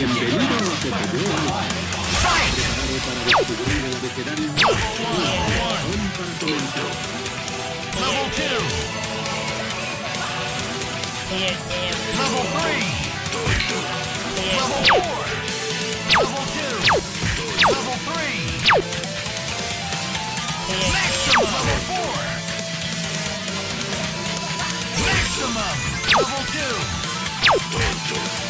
Bienvenido a lo que te dio para descubrir el Level 2! Level 3! Level 4! Maximum! Level 2!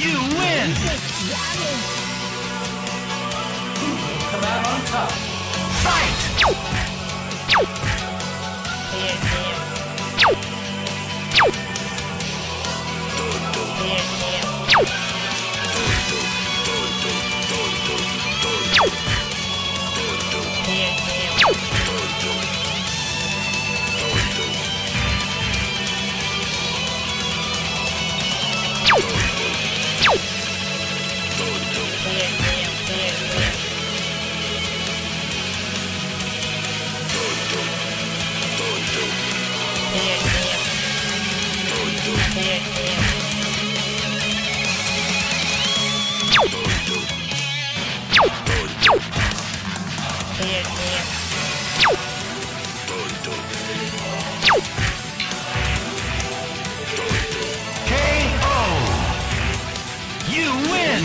You win. Come out on top. Fight. KO! You win!